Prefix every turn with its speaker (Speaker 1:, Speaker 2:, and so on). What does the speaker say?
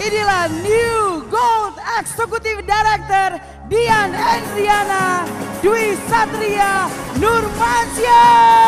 Speaker 1: inilah New Gold Eksekutif Director Dian Endriana Dwi Satria Nurmansyah.